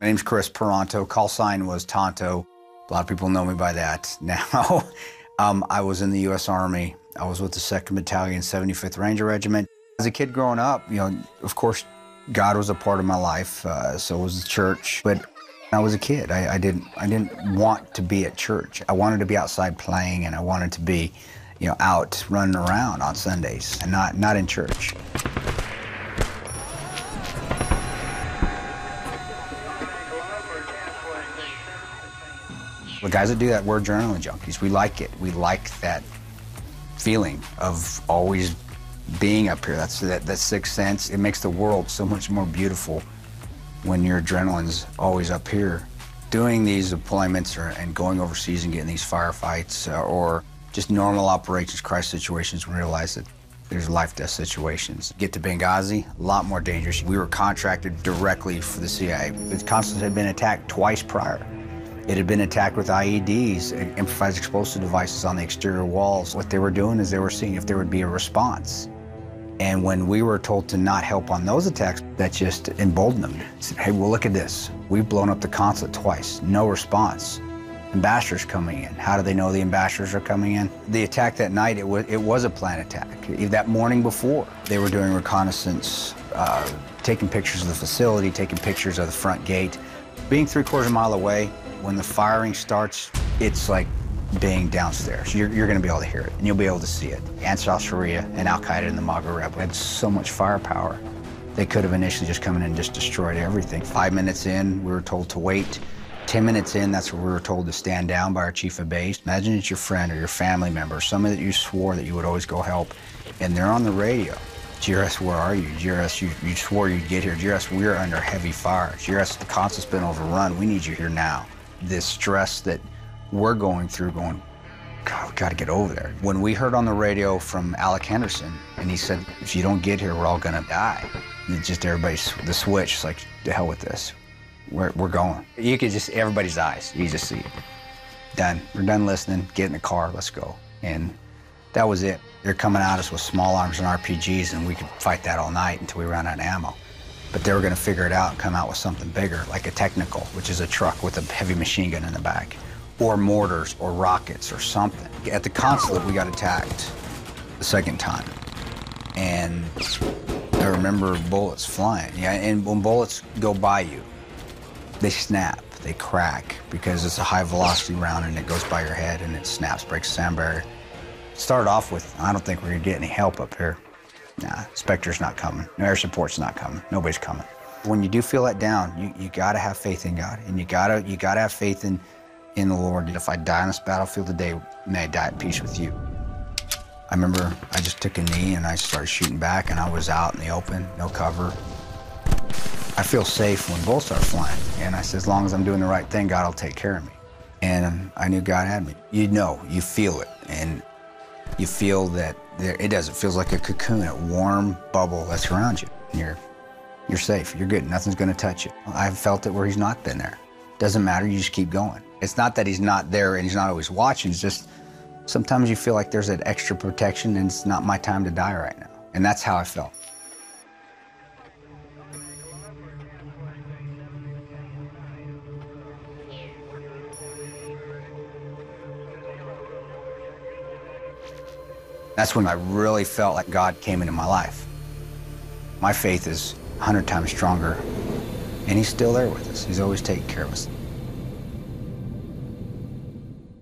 My name's Kris Paronto. Call sign was Tanto. A lot of people know me by that now. um, I was in the U.S. Army. I was with the 2nd Battalion, 75th Ranger Regiment. As a kid growing up, you know, of course, God was a part of my life. Uh, so was the church. But I was a kid. I, I, didn't. I didn't want to be at church. I wanted to be outside playing, and I wanted to be, you know, out running around on Sundays, and not not in church. The guys that do that, we're adrenaline junkies. We like it. We like that feeling of always being up here. That's that, that sixth sense. It makes the world so much more beautiful when your adrenaline's always up here. Doing these deployments or, and going overseas and getting these firefights uh, or just normal operations, crisis situations, we realize that there's life-death situations. Get to Benghazi, a lot more dangerous. We were contracted directly for the CIA. The Constance had been attacked twice prior. It had been attacked with IEDs, improvised explosive devices on the exterior walls. What they were doing is they were seeing if there would be a response. And when we were told to not help on those attacks, that just emboldened them. Said, hey, well, look at this. We've blown up the consulate twice, no response. Ambassadors coming in. How do they know the ambassadors are coming in? The attack that night, it was, it was a planned attack. That morning before, they were doing reconnaissance, uh, taking pictures of the facility, taking pictures of the front gate. Being three quarters of a mile away, when the firing starts, it's like being downstairs. You're, you're going to be able to hear it, and you'll be able to see it. Ansar al-Sharia and Al-Qaeda and the Maghreb had so much firepower. They could have initially just come in and just destroyed everything. Five minutes in, we were told to wait. Ten minutes in, that's where we were told to stand down by our chief of base. Imagine it's your friend or your family member, somebody that you swore that you would always go help, and they're on the radio. GRS, where are you? GRS, you, you swore you'd get here. GRS, we're under heavy fire. GRS, the consulate's been overrun. We need you here now this stress that we're going through going, God, we got to get over there. When we heard on the radio from Alec Henderson, and he said, if you don't get here, we're all going to die. And just everybody's, the switch, it's like, the hell with this. We're, we're going. You could just, everybody's eyes, you just see. Done. We're done listening. Get in the car. Let's go. And that was it. They're coming at us with small arms and RPGs, and we could fight that all night until we ran out of ammo but they were going to figure it out and come out with something bigger, like a technical, which is a truck with a heavy machine gun in the back, or mortars or rockets or something. At the consulate, we got attacked the second time, and I remember bullets flying. Yeah, and when bullets go by you, they snap, they crack, because it's a high velocity round and it goes by your head and it snaps, breaks the sound barrier. Started off with, I don't think we're gonna get any help up here. Nah, Spectre's not coming. No air support's not coming. Nobody's coming. When you do feel that down, you, you gotta have faith in God. And you gotta you gotta have faith in in the Lord. That if I die on this battlefield today, may I die at peace with you. I remember I just took a knee and I started shooting back and I was out in the open, no cover. I feel safe when bullets start flying. And I said, as long as I'm doing the right thing, God will take care of me. And I knew God had me. You know, you feel it. And you feel that there, it does. It feels like a cocoon, a warm bubble that's around you. You're, you're safe. You're good. Nothing's going to touch you. I've felt it where he's not been there. Doesn't matter. You just keep going. It's not that he's not there and he's not always watching. It's just sometimes you feel like there's that extra protection and it's not my time to die right now. And that's how I felt. That's when I really felt like God came into my life. My faith is 100 times stronger, and He's still there with us. He's always taking care of us.